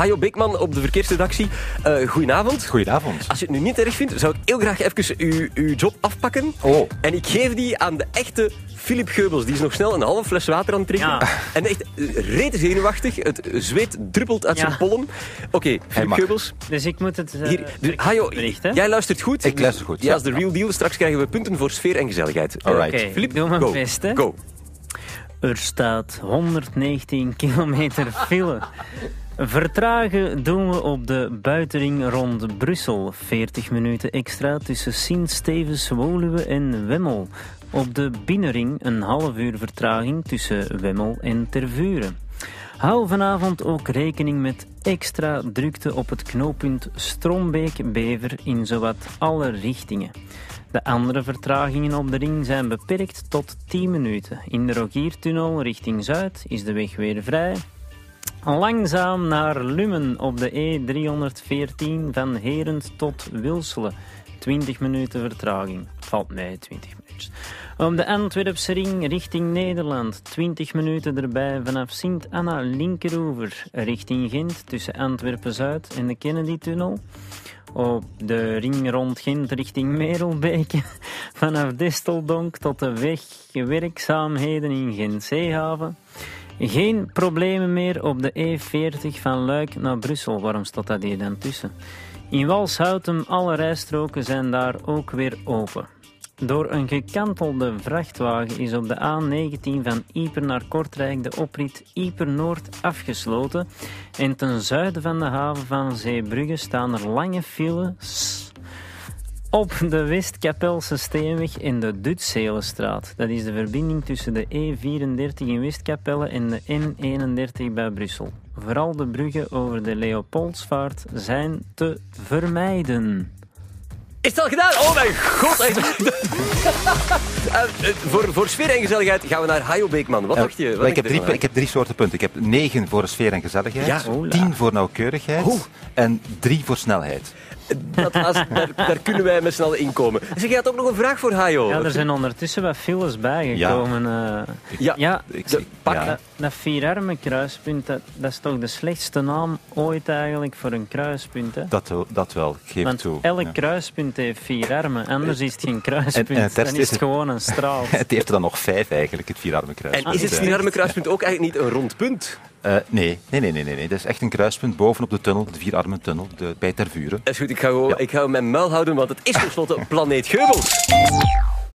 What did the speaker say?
Hajo Beekman op de verkeersredactie. Uh, goedenavond. Goedenavond. Als je het nu niet erg vindt, zou ik heel graag even uw, uw job afpakken. Oh. En ik geef die aan de echte Philip Geubels. Die is nog snel een halve fles water aan het drinken. Ja. En echt rete zenuwachtig. Het zweet druppelt uit Ja. zijn pollen. Oké, mag. Geubels. Dus ik moet het uh, Hier, de, Hajo, jij luistert goed. Ik luister goed, Ja, ja. dat is de real deal. Straks krijgen we punten voor sfeer en gezelligheid. Philip, ik doe mijn go. best, hè. Go. Er staat 119 kilometer file. Vertragen doen we op de buitenring rond Brussel. 40 minuten extra tussen Sint-Stevens, Woluwe en Wemmel. Op de binnenring een half uur vertraging tussen Wemmel en Tervuren. Hou vanavond ook rekening met extra drukte op het knooppunt Strombeek-Bever in zowat alle richtingen. De andere vertragingen op de ring zijn beperkt tot 10 minuten. In de Rogiertunnel richting Zuid is de weg weer vrij. Langzaam naar Lummen op de E314 van Herend tot Wilselen. 20 minuten vertraging. Valt mij 20 minuten. Op de Antwerpse ring richting Nederland. 20 minuten erbij vanaf Sint-Anna Linkeroever richting Gent tussen Antwerpen-Zuid en de Kennedy-tunnel. Op de ring rond Gent richting Merelbeke. Vanaf Disteldonk tot de weg werkzaamheden in Gent-Zeehaven. Geen problemen meer op de E40 van Luik naar Brussel. Waarom staat dat hier dan tussen? In Walshoutem, alle rijstroken zijn daar ook weer open. Door een gekantelde vrachtwagen is op de A19 van Ieper naar Kortrijk de oprit Ieper-Noord afgesloten. En ten zuiden van de haven van Zeebrugge staan er lange files op de Westkapelse Steenweg en de Dutzelenstraat. Dat is de verbinding tussen de E34 in Westkapelle en de N31 bij Brussel. Vooral de bruggen over de Leopoldsvaart zijn te vermijden. Is het al gedaan? Oh mijn god. Eh, eh, voor, voor sfeer en gezelligheid gaan we naar Hajo Beekman. Wat Ja, dacht je? Wat ik, heb drie, ik heb drie soorten punten. Ik heb negen voor sfeer en gezelligheid, Ja. Tien voor nauwkeurigheid Oeh. en drie voor snelheid. Dat, daar, daar kunnen wij met snel in komen. Zeg, je had ook nog een vraag voor Hajo. Ja, er zijn ondertussen wat files bijgekomen. eh. Ja, ja, Ik de zie- pak. ja. dat, dat vierarmen kruispunt, dat, dat is toch de slechtste naam ooit eigenlijk voor een kruispunt. Hè? Dat, wel- dat wel, ik geef Want toe. elk Ja. kruispunt heeft vier armen, anders is het geen kruispunt. En- en het dan is het het- gewoon een straal. Het heeft er dan nog vijf eigenlijk, het vierarmen kruis. En is het vierarme kruispunt ook eigenlijk niet een rond punt? Eh, nee, nee, nee, nee, nee, nee. Dat is echt een kruispunt bovenop de tunnel, de vierarmen tunnel, de, bij Tervuren. Dat is goed, ik ga, gewoon, Ja. ik ga mijn muil houden, want het is tenslotte Planeet Geubels.